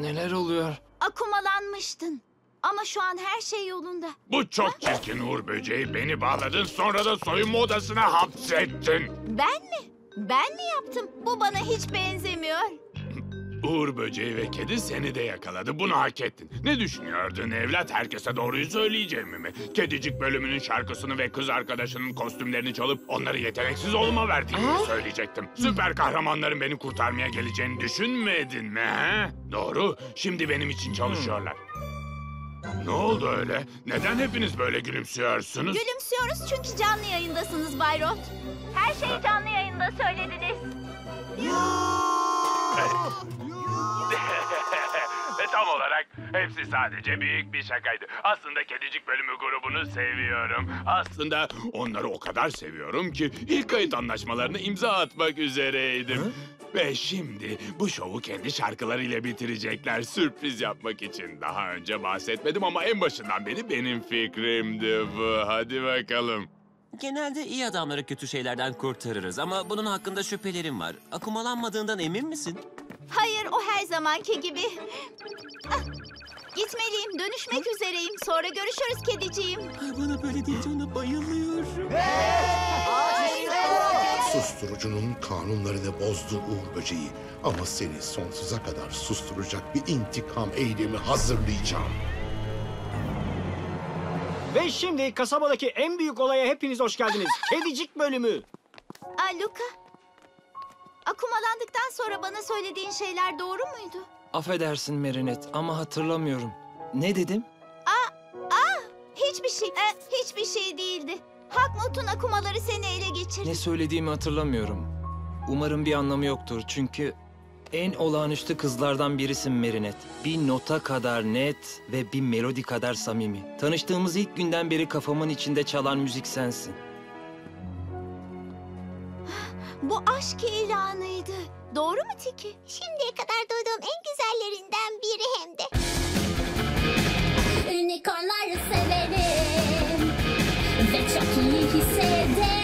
Neler oluyor? Akumalanmıştın. Ama şu an her şey yolunda. Bu çok çirkin Uğur böceği. Beni bağladın sonra da soyunma odasına hapsettin. Ben mi? Ben mi yaptım? Bu bana hiç benzemiyor. Uğur böceği ve kedi seni de yakaladı. Bunu hak ettin. Ne düşünüyordun evlat? Herkese doğruyu söyleyeceğimi mi? Kedicik bölümünün şarkısını ve kız arkadaşının kostümlerini çalıp onları yeteneksiz olma verdiğimi söyleyecektim. Süper kahramanların beni kurtarmaya geleceğini düşünmedin mi? He? Doğru. Şimdi benim için çalışıyorlar. Ne oldu öyle? Neden hepiniz böyle gülümsüyorsunuz? Gülümsüyoruz çünkü canlı yayındasınız Bay Roth. Her şeyi canlı yayında söylediniz. Hepsi sadece büyük bir şakaydı. Aslında Kedicik bölümü grubunu seviyorum. Aslında onları o kadar seviyorum ki ilk kayıt anlaşmalarını imza atmak üzereydim. Ve şimdi bu şovu kendi şarkılarıyla bitirecekler sürpriz yapmak için. Daha önce bahsetmedim ama en başından beri benim fikrimdi bu. Hadi bakalım. Genelde iyi adamları kötü şeylerden kurtarırız ama bunun hakkında şüphelerim var. Akumalanmadığından emin misin? Hayır o her zamanki gibi. Ah, Gitmeliyim. Dönüşmek üzereyim. Sonra görüşürüz kediciğim. Ay, Bana böyle deyince ona bayılıyorum. Susturucunun kanunlarını bozdu Uğur Böceği. Ama seni sonsuza kadar susturacak bir intikam eylemi hazırlayacağım. Ve şimdi kasabadaki en büyük olaya hepiniz hoş geldiniz. Kedicik bölümü. Aa Luka. Akumalandıktan sonra bana söylediğin şeyler doğru muydu? Affedersin Merinet ama hatırlamıyorum. Ne dedim? Hiçbir şey. e, hiçbir şey değildi. Hakmut'un akumaları seni ele geçirdi. Ne söylediğimi hatırlamıyorum. Umarım bir anlamı yoktur çünkü en olağanüstü kızlardan birisin Merinet. Bir nota kadar net ve bir melodi kadar samimi. Tanıştığımız ilk günden beri kafamın içinde çalan müzik sensin. Bu aşk ilanıydı. Doğru mu Tiki? Şimdiye kadar duyduğum en güzellerinden biri. he said